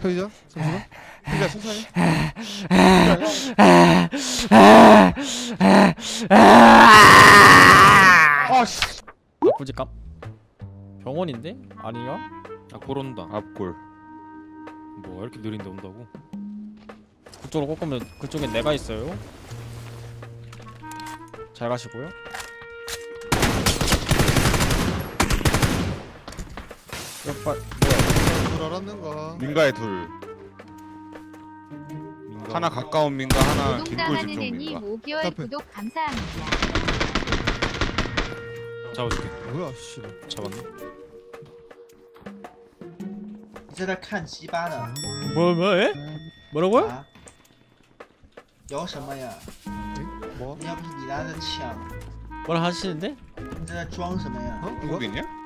편의점? 잠시만. 그러니까 천천히. 아씨 나쁘지 깜 병원인데? 아니야? 아 고른다 앞골 뭐야 이렇게 느린데 온다고? 그쪽으로 꺾으면 그쪽엔 내가 있어요 잘 가시고요 옆발 뭐야 뭘 알았는가? 민가에 둘 민가 하나 가까운 민가 하나 긴골 노동당하는 집중 애니 민가 5개월 앞에. 구독 감사합니다. 잡아줄게 뭐야 씨. 잡았네 你在那看鸡巴呢？ 뭐 뭐에? 뭐라고요? 啊？有什么呀？ 뭐? 要不是你拿着枪， 뭐라 하시는데?你在那装什么呀？ 어? 이거? 중국인이야?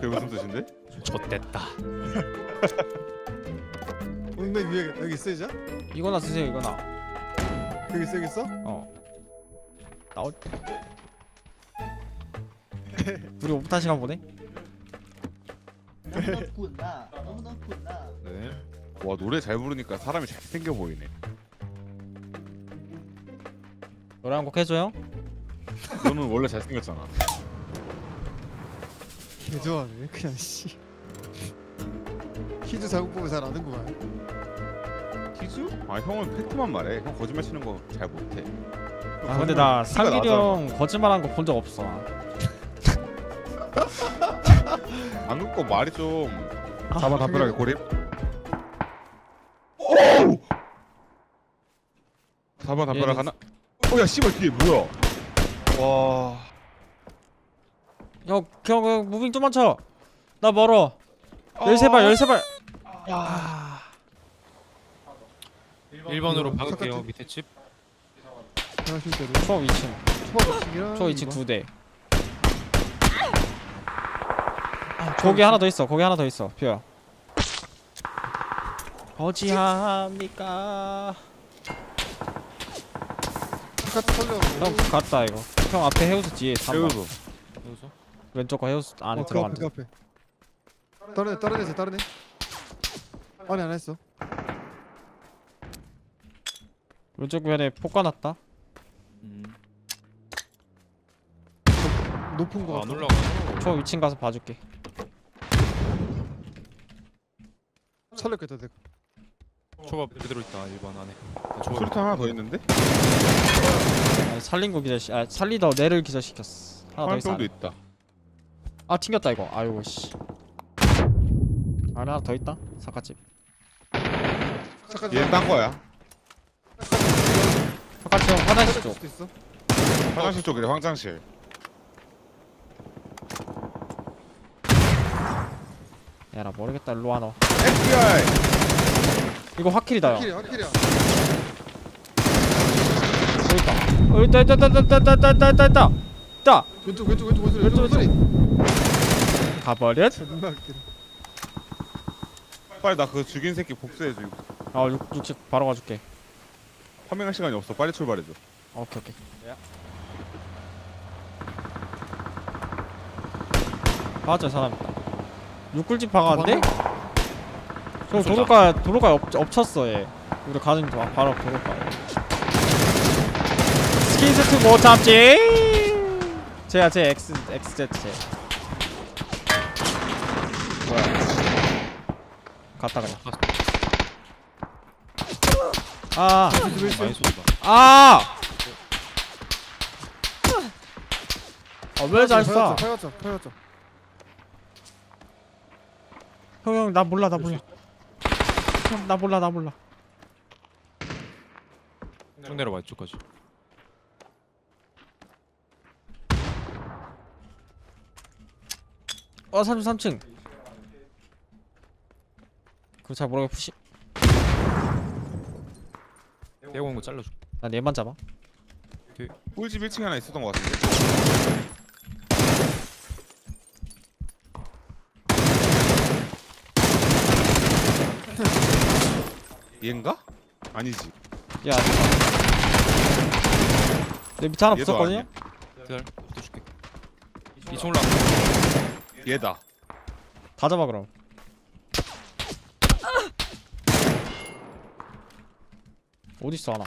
그게 무슨 뜻인데? 좆됐다 근데 위에 여기 있어 이거나 쓰세요 이거나 여기 쓰겠어? 어 나올 우리 오프타 시간 보내? 네. 와 노래 잘 부르니까 사람이 잘 생겨 보이네. 노래 한 곡 해줘요? 너는 원래 잘 생겼잖아. 개 좋아하네 그냥 씨. 잘못 보면 잘 아는구만. 티즈? 아 형은 팩트만 말해 형 거짓말 치는 거 잘 못해 아 근데 나 티가 상길이 나잖아. 형 거짓말한 거 본 적 없어 방금 거 말이 좀 아, 잡아 담벼락에 고립 잡아 담벼락 얘는- 하나 어야 씨발 뒤에 뭐야 와 형, 형, 형 무빙 좀만 쳐. 나 멀어. 열세 발, 열세 발. 1번으로 박을게요 잠깐, 밑에 집 하나씩 때려. 초 2층, 초밥 치기랑. 초 2층 두 대. 거기 하나 더 있어. 거기 하나 더 있어. 피어. 어찌합니까? 형 갔다 이거. 형 앞에 해우스 뒤에 3번. 세우소 여기서 왼쪽 거 해우스 안에 어, 그 앞에 들어간다. 그 앞에. 다른 애 다른 애지 다른 애. 아니 안 했어. 왼쪽 면에 폭 까놨다. 음. 높은 거 아, 같아. 안 올라가네 초 2층 가서 봐줄게. 살렸겠다 내가. 초밥 그대로 있다 1번 안에 나 초밥 수류탄 하나 더 있는데? 아니, 살린 거 기절, 아 살리다 내를 기절시켰어. 하나 더 있어. 화염병도 안에. 있다 아 튕겼다 이거. 아이고 씨. 안에 하나 더 있다. 사카집. 얘는 딴 거야 사카집 형 화장실 쪽. 있어. 화장실 쪽이래 화장실 야 나 모르겠다 일로 와 너. FBI 이거 확킬이다 형. 확실히 확실이야. 여기 있다. 어 있다 있다 있다 있다 있다 있다 있다 있다 있다. 왼쪽 왼쪽 왼쪽 왼쪽 왼쪽, 왼쪽. 가버렸. 존나 웃기네. 빨리 나 그 죽인 새끼 복수해줘 이거. 아 6, 60 바로 가줄게. 파밍할 시간이 없어 빨리 출발해줘 오케이 오케이. 맞아 사람 있다. 육굴집 박았는데? 저 도로가 도로가 엎, 엎쳤어 얘. 우리 가는 동 바로 도로가. 스킨스트 못 참지. 쟤야 쟤 X XZ 쟤. 뭐야? 갔다 그냥. 아, 많이 아! 아, 왜잘 쏴? 파였죠 파였죠. 형, 형, 나 몰라, 나 몰라. 형, 나 몰라, 나 몰라. 쭉 내려와 이쪽까지 어, 33층. 그거 잘 모르게 푸시. 빼고 온거 잘라줘 난 얘만 잡아 꿀집 1층에 하나 있었던 것 같은데 얘인가? 아니지 야 내 밑에 하나 얘도 붙었거든요? 아니야. 기다려 붙어줄게 2층 올라 얘다 다 잡아 그럼 어딨어 하나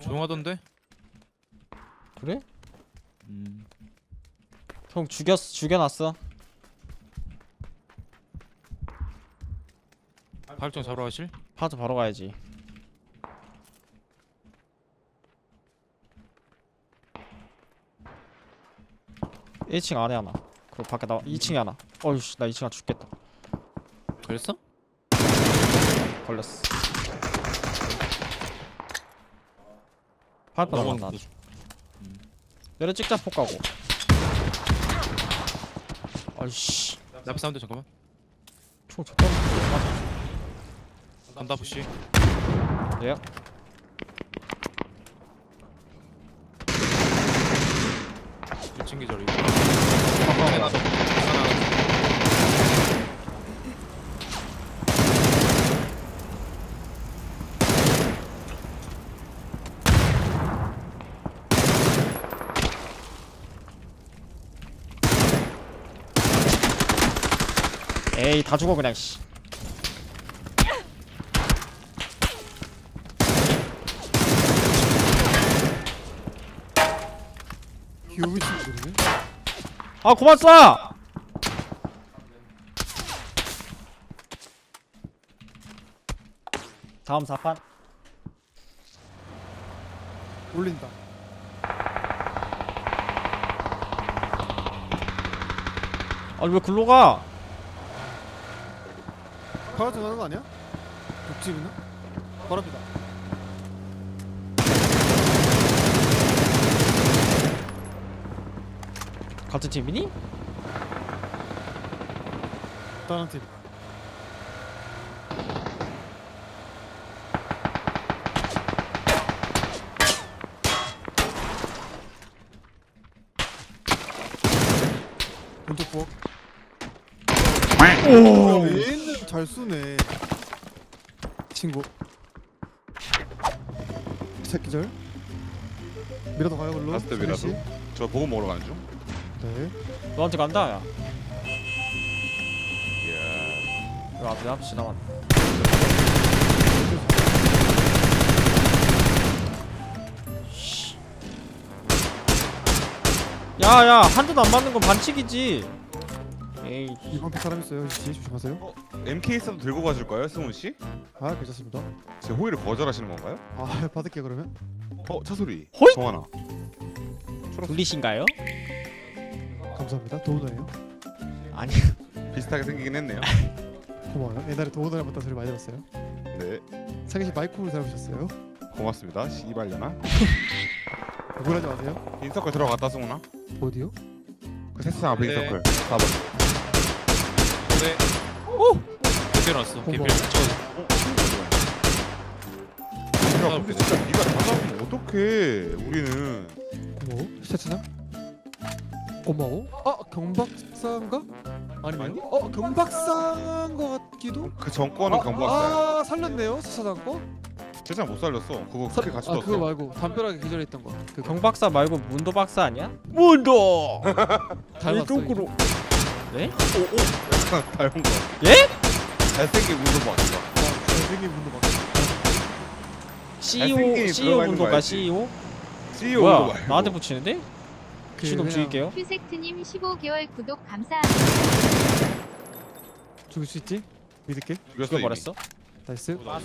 조용하던데? 그래? 음 형 죽였 죽여놨어 발정 잡으러 가실? 파도 바로 가야지 일층 안에 하나. 그리고 밖에 나와. 2층에 하나. 어이씨 나 2층 아 죽겠다. 그랬어? 걸렸어. 파이프 나간다 거 내려 찍자 폭 가고. 아이씨. 내 앞에 사운드 잠깐만. 총 적당 간다 푸시. 예 일층 기절 이거 하나 에이 다 죽어 그냥 씨 귀요미 친구들이네 아 쏴! 다음 4판 올린다 아니 왜 글로 가? 바로 가는 거 아니야? 독집이나? 바랍니다 같은 팀이니? 다른 팀 부엌. 오. 얘는 잘 쏘네. 친구. 새끼절. 미라도 가요 글로. 라스트 미라도. 씨. 저 보고 먹으러 가는 중 네. 너한테 간다 야. 이야 이거 앞에 앞에 지나왔 야야 한 대도 안 맞는 건 반칙이지. 에이 이번 피 사람 있어요. 씨 조심하세요. MK 있어도 들고 가줄까요 승훈 씨? 아 괜찮습니다. 제 호의를 거절하시는 건가요? 아 받을게 그러면. 어 차 소리. 호잇! 정하나 둘리신가요? 감사합니다. 도우너예요? 아니 비슷하게 생기긴 했네요. 고마워요. 옛날에 도우너를 봤다 소리 많이 들었어요. 네. 상희 씨 마이크로 잘 보셨어요? 고맙습니다. 씨발려나? 억울하지 마세요? 인서클 들어갔다 승훈아. 어디요? 그 세상 앞에 네. 인서클. 4번 네. 오! 개필났어. 개필 어머. 저 야 근데 진짜 네가 다 잡으면 어떡해 우리는. 고마워. 스태츠나? 고마워 아 경박사인가? 아니면 아니? 어 경박사인 것 같기도? 그 정권은 경박사야 아 살렸네요 수사단 거? 세상 못 살렸어 그거 살- 그렇게 같이 아 뒀어 그거 말고 담벼락에 기절했던 거그 경박사 말고 문도 박사 아니야? 문도 닮았어 이쪽으로 네? 약간 닮은 거 예? 잘생긴 우도 봐 잘생긴 분도 막 CEO 잘생긴 CEO 들어가 문도가 거 알지? CEO? CEO 뭐야 말고 나한테 붙이는데? 그 시동 죽일게요. 큐섹트님 15개월 구독 감사합니다. 죽일 수 있지? 믿을게. 죽였어 이미. 죽여버렸어? 나이스. 와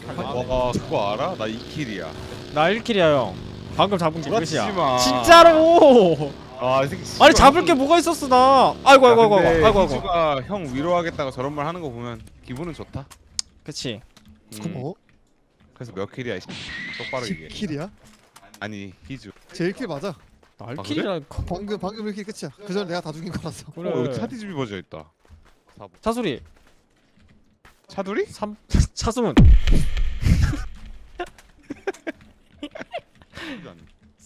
그거 알아? 나 2킬이야. 나 1킬이야 형. 방금 잡은 게 끝이야. 마 진짜로? 아이 새끼 아니 잡을 게 뭐가 있었어 나. 아이고 아이고 아이고 아이고 아이고 아이고. 희주가 형 위로하겠다가 저런 말 하는 거 보면 기분은 좋다. 그치. 음, 고마워 그래서 몇 킬이야 이. 똑바로 얘기해. 10킬이야? 아니 희주. 제 1킬 맞아 나 그래? 1킬이라 방금 방금 1킬 끝이야. 그 전에 내가 다 죽인 거라서. 그래. 어 여기 차디집이 버져 있다. 4번 차소리. 차두리? 3 차수문.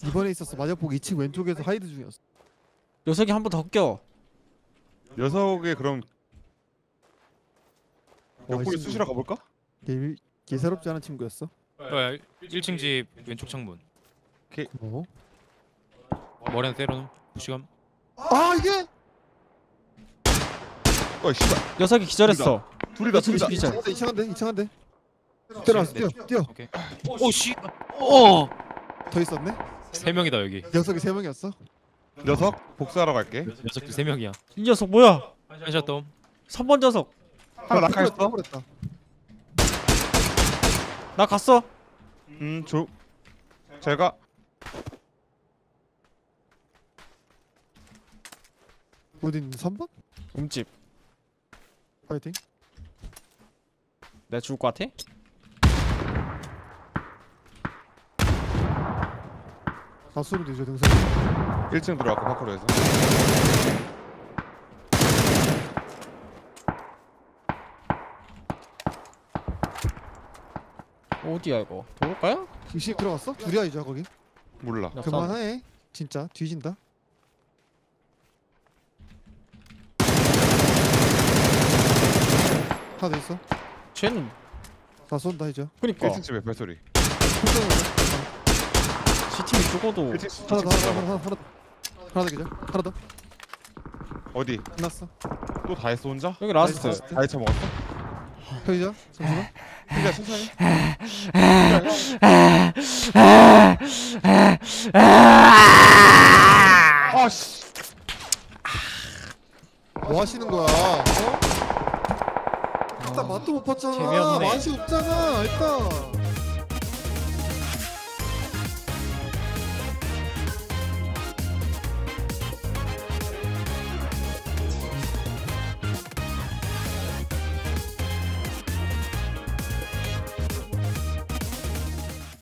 이번에 있었어. 마저폭 2층 왼쪽에서 하이드 중이었어. 녀석이 한 번 더 껴. 녀석의 그럼 와, 옆구리 이 쑤시러 가볼까? 개, 개사롭지 않은 친구였어? 야 1층 집 왼쪽 창문. 뭐? 머리 하나 때려놓은 부시감 아 이게? 어 씨발. 녀석이 기절했어. 둘이다 둘이다. 기절. 이상한데 이상한데 때려왔어 뛰어 뛰어. 오케이. 오씨. 어세 더 있었네? 명이다 여기. 녀석이 세 명이었어? 녀석? 복수하러 갈게. 녀석들 세 명이야. 이 녀석 뭐야? 한샷 덤 3번 녀석. 하나 낙하했어. 나 갔어. 음 조. 제가 어딘 3번? 움집. 파이팅 내가 죽을 것 같아? 다수로 되죠 등산 1층 들어왔고 파크로 해서 어디야 이거? 도로가야? 식 들어갔어? 둘이야 이제 거기 몰라. 그만해 진짜 뒤진다 더 있어? 쟤는 다 쏜다 이제. 그니까. 1층 집에 발소리. 시팀이 죽어도 1층 하나 더 1층 하나 더 하나 더. 하나 더 하나 더 기절. 하나 더. 어디? 끝났어. 또 다 했어 혼자? 여기 라스트. 라스트. 다 해쳐 먹었어? 편의점 잠시만 혼자 천천히. 아씨. 뭐 하시는 거야? 어? 일단 맛도 못 봤잖아 재미없네. 맛이 없잖아 일단